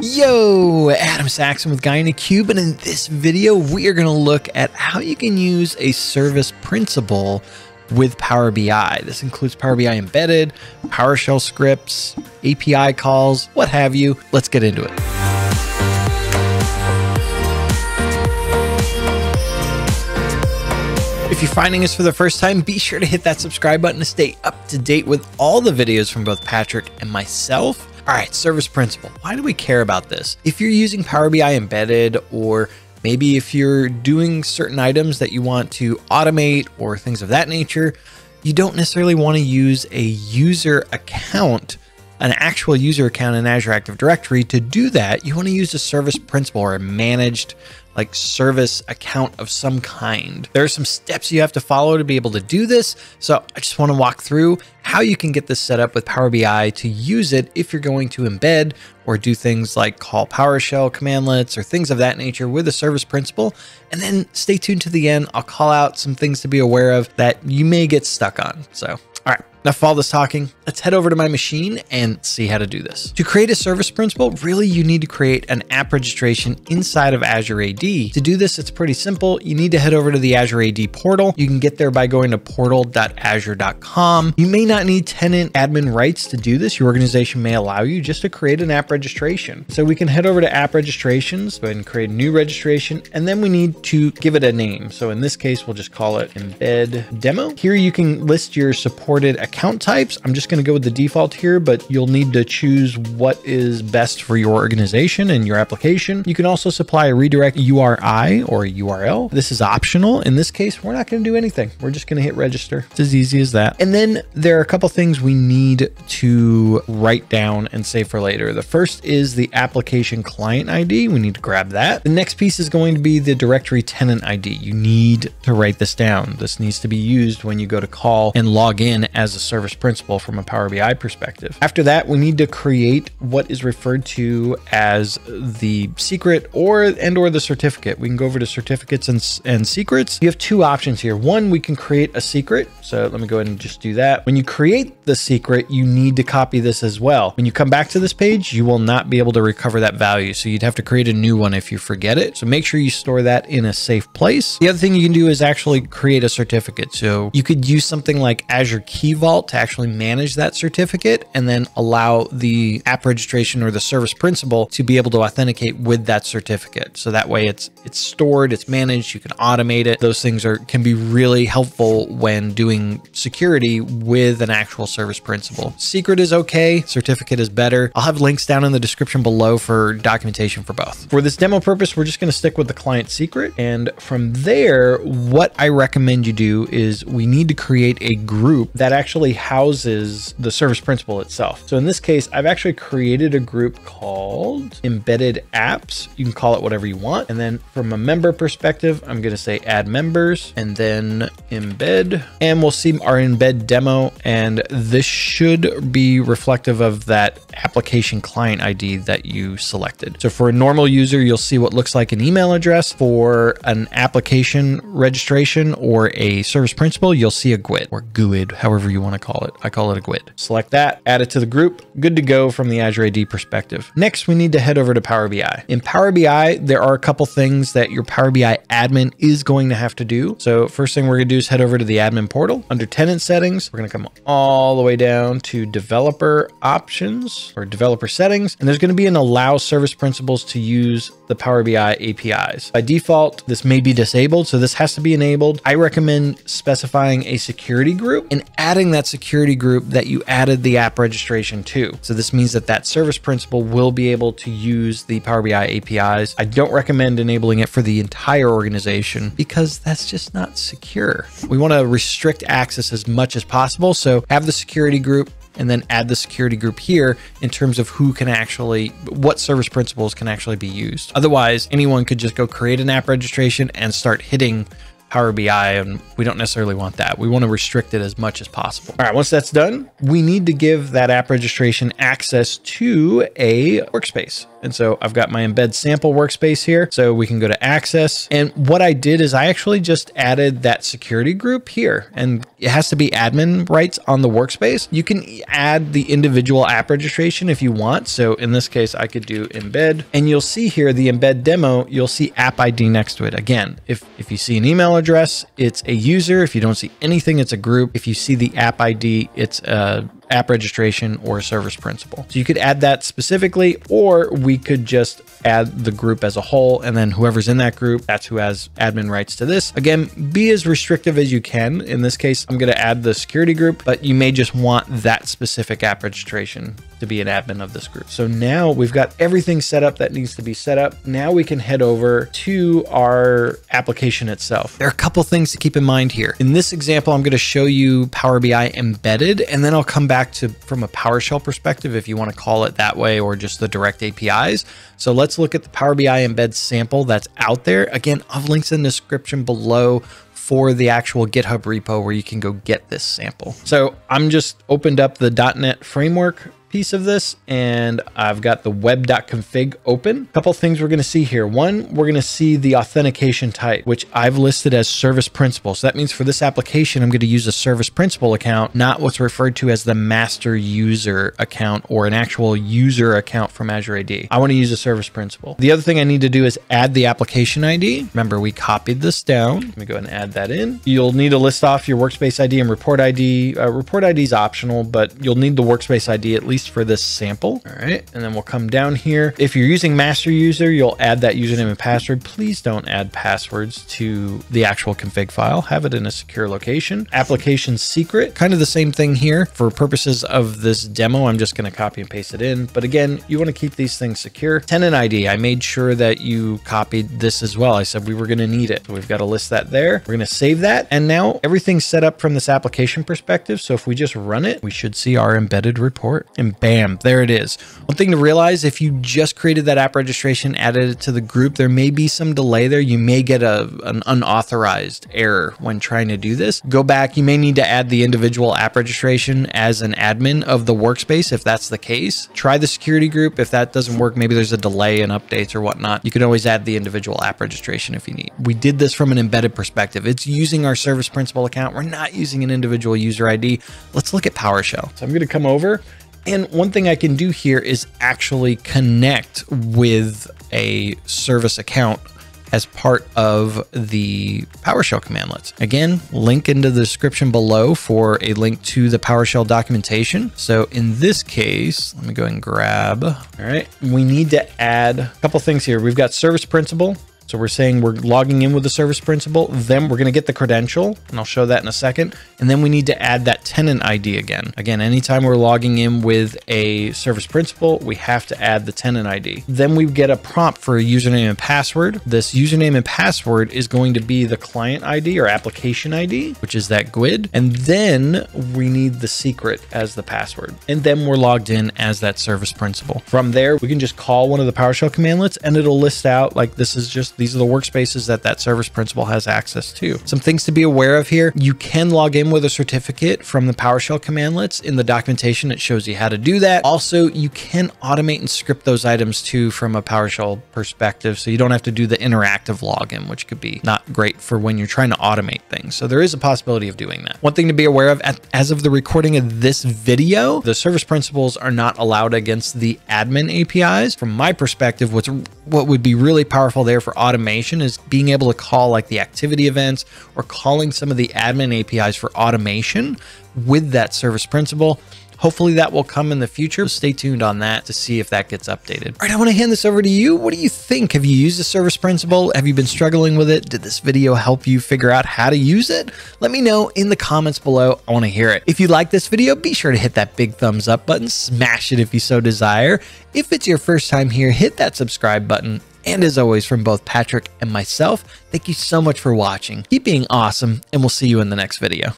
Yo, Adam Saxton with Guy in a Cube, and in this video, we are going to look at how you can use a service principal with Power BI. This includes Power BI embedded, PowerShell scripts, API calls, what have you. Let's get into it. If you're finding us for the first time, be sure to hit that subscribe button to stay up to date with all the videos from both Patrick and myself. All right, service principal. Why do we care about this? If you're using Power BI embedded, or maybe if you're doing certain items that you want to automate or things of that nature, you don't necessarily want to use a user account, an actual user account in Azure Active Directory. To do that, you want to use a service principal or a managed like service account of some kind. There are some steps you have to follow to be able to do this. So I just want to walk through how you can get this set up with Power BI to use it if you're going to embed or do things like call PowerShell commandlets or things of that nature with a service principal. And then stay tuned to the end. I'll call out some things to be aware of that you may get stuck on. So, all right. Enough all this talking. Let's head over to my machine and see how to do this. To create a service principal, really you need to create an app registration inside of Azure AD. To do this, it's pretty simple. You need to head over to the Azure AD portal. You can get there by going to portal.azure.com. You may not need tenant admin rights to do this. Your organization may allow you just to create an app registration. So we can head over to app registrations, and create a new registration, and then we need to give it a name. So in this case, we'll just call it embed demo. Here you can list your supported account types. I'm just going to go with the default here, but you'll need to choose what is best for your organization and your application. You can also supply a redirect URI or URL. This is optional. In this case, we're not going to do anything. We're just going to hit register. It's as easy as that. And then there are a couple things we need to write down and save for later. The first is the application client ID. We need to grab that. The next piece is going to be the directory tenant ID. You need to write this down. This needs to be used when you go to call and log in as a service principal from a Power BI perspective. After that, we need to create what is referred to as the secret or and or the certificate. We can go over to certificates and, and secrets. You have two options here. One, we can create a secret. So let me go ahead and just do that. When you create the secret, you need to copy this as well. When you come back to this page, you will not be able to recover that value. So you'd have to create a new one if you forget it. So make sure you store that in a safe place. The other thing you can do is actually create a certificate. So you could use something like Azure Key Vault to actually manage that certificate and then allow the app registration or the service principal to be able to authenticate with that certificate. So that way it's it's stored, it's managed, you can automate it. Those things are can be really helpful when doing security with an actual service principal. Secret is okay, certificate is better. I'll have links down in the description below for documentation for both. For this demo purpose, we're just going to stick with the client secret. And from there, what I recommend you do is we need to create a group that actually houses the service principal itself. So in this case, I've actually created a group called embedded apps. You can call it whatever you want. And then from a member perspective, I'm going to say add members and then embed, and we'll see our embed demo. And this should be reflective of that application client ID that you selected. So for a normal user, you'll see what looks like an email address. For an application registration or a service principal, you'll see a GUID or GUID, however you want to call it. I call it a GUID. Select that, add it to the group. Good to go from the Azure AD perspective. Next, we need to head over to Power BI. In Power BI, there are a couple things that your Power BI admin is going to have to do. So first thing we're going to do is head over to the admin portal. Under tenant settings, we're going to come all the way down to developer options or developer settings. And there's going to be an allow service principals to use the Power BI APIs. By default, this may be disabled, so this has to be enabled. I recommend specifying a security group and adding that security group that you added the app registration to. So this means that that service principal will be able to use the Power BI APIs. I don't recommend enabling it for the entire organization because that's just not secure. We want to restrict access as much as possible. So have the security group and then add the security group here in terms of who can actually, what service principals can actually be used. Otherwise, anyone could just go create an app registration and start hitting Power BI, and we don't necessarily want that. We want to restrict it as much as possible. All right, once that's done, we need to give that app registration access to a workspace. And so I've got my embed sample workspace here. So we can go to access. And what I did is I actually just added that security group here and it has to be admin rights on the workspace. You can add the individual app registration if you want. So in this case, I could do embed and you'll see here the embed demo, you'll see app ID next to it. Again, if, if you see an email address, it's a user. If you don't see anything, it's a group. If you see the app ID, it's a app registration or service principal. So you could add that specifically, or we could just add the group as a whole. And then whoever's in that group, that's who has admin rights to this. Again, be as restrictive as you can. In this case, I'm going to add the security group, but you may just want that specific app registration to be an admin of this group. So now we've got everything set up that needs to be set up. Now we can head over to our application itself. There are a couple things to keep in mind here. In this example, I'm going to show you Power BI embedded, and then I'll come back to from a PowerShell perspective, if you want to call it that way, or just the direct APIs. So let's look at the Power BI embed sample that's out there. Again, I'll have links in the description below for the actual GitHub repo where you can go get this sample. So I'm just opened up the .NET framework piece of this and I've got the web.config open. A couple things we're going to see here. One, we're going to see the authentication type, which I've listed as service principal. So that means for this application, I'm going to use a service principal account, not what's referred to as the master user account or an actual user account from Azure AD. I want to use a service principal. The other thing I need to do is add the application ID. Remember, we copied this down. Let me go ahead and add that in. You'll need to list off your workspace ID and report ID. Uh, report ID is optional, but you'll need the workspace ID at least least for this sample. All right. And then we'll come down here. If you're using master user, you'll add that username and password. Please don't add passwords to the actual config file. Have it in a secure location. Application secret, kind of the same thing here. For purposes of this demo, I'm just going to copy and paste it in. But again, you want to keep these things secure. Tenant ID, I made sure that you copied this as well. I said we were going to need it. So we've got to list that there. We're going to save that. And now everything's set up from this application perspective. So if we just run it, we should see our embedded report and bam, there it is. One thing to realize, if you just created that app registration, added it to the group, there may be some delay there. You may get a, an unauthorized error when trying to do this. Go back, you may need to add the individual app registration as an admin of the workspace if that's the case. Try the security group. If that doesn't work, maybe there's a delay in updates or whatnot. You can always add the individual app registration if you need. We did this from an embedded perspective. It's using our service principal account. We're not using an individual user ID. Let's look at PowerShell. So I'm going to come over and one thing I can do here is actually connect with a service account as part of the PowerShell commandlets. Again, link into the description below for a link to the PowerShell documentation. So in this case, let me go and grab, all right, we need to add a couple things here. We've got service principal, so we're saying we're logging in with the service principal, then we're going to get the credential, and I'll show that in a second. And then we need to add that tenant ID again. Again, anytime we're logging in with a service principal, we have to add the tenant ID. Then we get a prompt for a username and password. This username and password is going to be the client ID or application ID, which is that GUID. And then we need the secret as the password. And then we're logged in as that service principal. From there, we can just call one of the PowerShell commandlets and it'll list out like this is just these are the workspaces that that service principal has access to. Some things to be aware of here. You can log in with a certificate from the PowerShell commandlets. In the documentation, it shows you how to do that. Also, you can automate and script those items too from a PowerShell perspective. So you don't have to do the interactive login, which could be not great for when you're trying to automate things. So there is a possibility of doing that. One thing to be aware of as of the recording of this video, the service principals are not allowed against the admin APIs. From my perspective, what's what would be really powerful there for is being able to call like the activity events or calling some of the admin APIs for automation with that service principal. Hopefully that will come in the future. Stay tuned on that to see if that gets updated. All right, I want to hand this over to you. What do you think? Have you used the service principal? Have you been struggling with it? Did this video help you figure out how to use it? Let me know in the comments below. I want to hear it. If you like this video, be sure to hit that big thumbs up button, smash it if you so desire. If it's your first time here, hit that subscribe button and as always, from both Patrick and myself, thank you so much for watching. Keep being awesome, and we'll see you in the next video.